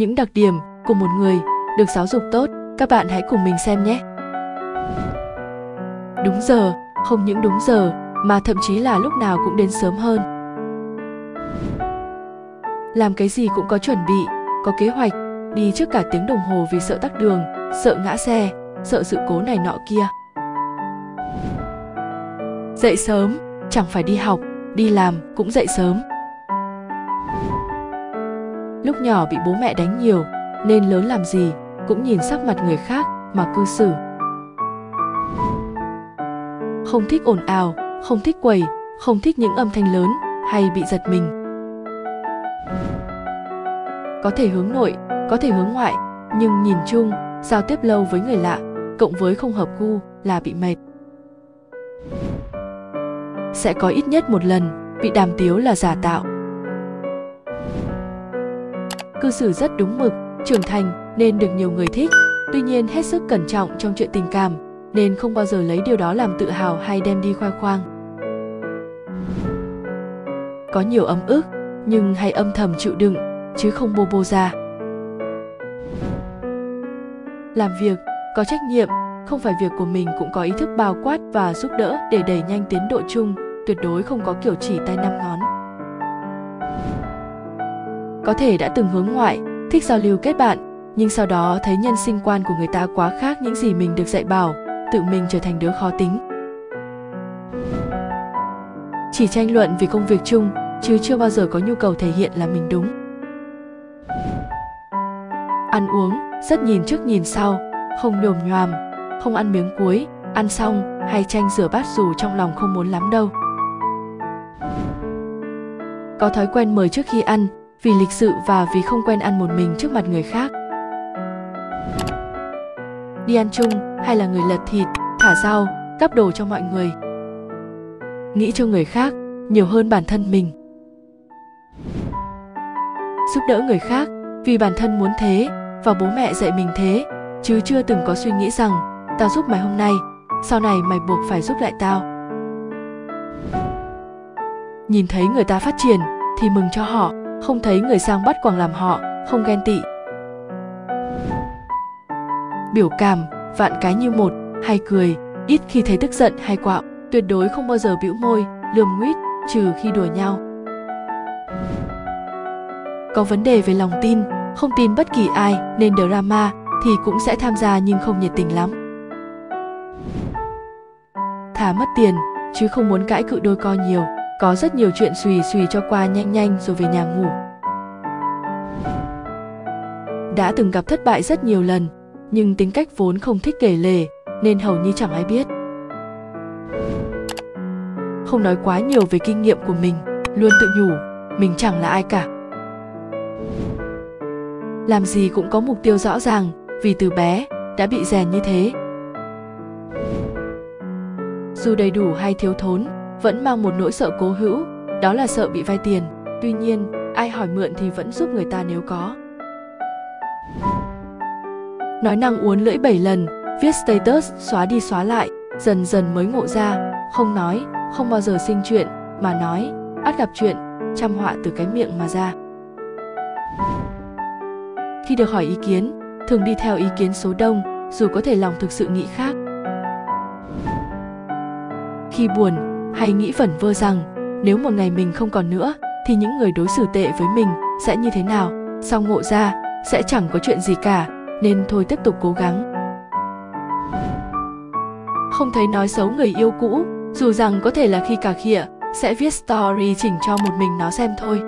những đặc điểm của một người được giáo dục tốt, các bạn hãy cùng mình xem nhé. Đúng giờ, không những đúng giờ, mà thậm chí là lúc nào cũng đến sớm hơn. Làm cái gì cũng có chuẩn bị, có kế hoạch, đi trước cả tiếng đồng hồ vì sợ tắc đường, sợ ngã xe, sợ sự cố này nọ kia. Dậy sớm, chẳng phải đi học, đi làm cũng dậy sớm lúc nhỏ bị bố mẹ đánh nhiều, nên lớn làm gì cũng nhìn sắc mặt người khác mà cư xử. Không thích ồn ào, không thích quẩy không thích những âm thanh lớn hay bị giật mình. Có thể hướng nội, có thể hướng ngoại, nhưng nhìn chung, giao tiếp lâu với người lạ, cộng với không hợp gu là bị mệt. Sẽ có ít nhất một lần bị đàm tiếu là giả tạo cư xử rất đúng mực, trưởng thành nên được nhiều người thích. Tuy nhiên hết sức cẩn trọng trong chuyện tình cảm, nên không bao giờ lấy điều đó làm tự hào hay đem đi khoe khoang. Có nhiều ấm ức, nhưng hãy âm thầm chịu đựng, chứ không bô bô ra. Làm việc, có trách nhiệm, không phải việc của mình cũng có ý thức bao quát và giúp đỡ để đẩy nhanh tiến độ chung, tuyệt đối không có kiểu chỉ tay năm ngón có thể đã từng hướng ngoại, thích giao lưu kết bạn, nhưng sau đó thấy nhân sinh quan của người ta quá khác những gì mình được dạy bảo, tự mình trở thành đứa khó tính. Chỉ tranh luận vì công việc chung, chứ chưa bao giờ có nhu cầu thể hiện là mình đúng. Ăn uống, rất nhìn trước nhìn sau, không nhồm nhoàm không ăn miếng cuối, ăn xong, hay tranh rửa bát dù trong lòng không muốn lắm đâu. Có thói quen mời trước khi ăn vì lịch sự và vì không quen ăn một mình trước mặt người khác. Đi ăn chung hay là người lật thịt, thả rau, cắp đồ cho mọi người. Nghĩ cho người khác nhiều hơn bản thân mình. Giúp đỡ người khác vì bản thân muốn thế và bố mẹ dạy mình thế, chứ chưa từng có suy nghĩ rằng tao giúp mày hôm nay, sau này mày buộc phải giúp lại tao. Nhìn thấy người ta phát triển thì mừng cho họ không thấy người sang bắt quàng làm họ, không ghen tị. Biểu cảm, vạn cái như một, hay cười, ít khi thấy tức giận hay quạo, tuyệt đối không bao giờ bĩu môi, lườm nguyết, trừ khi đùa nhau. Có vấn đề về lòng tin, không tin bất kỳ ai, nên drama thì cũng sẽ tham gia nhưng không nhiệt tình lắm. Thà mất tiền, chứ không muốn cãi cự đôi co nhiều có rất nhiều chuyện xùy xùy cho qua nhanh nhanh rồi về nhà ngủ. Đã từng gặp thất bại rất nhiều lần, nhưng tính cách vốn không thích kể lể, nên hầu như chẳng ai biết. Không nói quá nhiều về kinh nghiệm của mình, luôn tự nhủ, mình chẳng là ai cả. Làm gì cũng có mục tiêu rõ ràng, vì từ bé, đã bị rèn như thế. Dù đầy đủ hay thiếu thốn vẫn mang một nỗi sợ cố hữu, đó là sợ bị vay tiền. Tuy nhiên, ai hỏi mượn thì vẫn giúp người ta nếu có. Nói năng uốn lưỡi bảy lần, viết status, xóa đi xóa lại, dần dần mới ngộ ra. Không nói, không bao giờ sinh chuyện, mà nói, ắt gặp chuyện trăm họa từ cái miệng mà ra. Khi được hỏi ý kiến, thường đi theo ý kiến số đông, dù có thể lòng thực sự nghĩ khác. Khi buồn hay nghĩ vẩn vơ rằng, nếu một ngày mình không còn nữa, thì những người đối xử tệ với mình sẽ như thế nào? Sau ngộ ra, sẽ chẳng có chuyện gì cả, nên thôi tiếp tục cố gắng. Không thấy nói xấu người yêu cũ, dù rằng có thể là khi cà khịa, sẽ viết story chỉnh cho một mình nó xem thôi.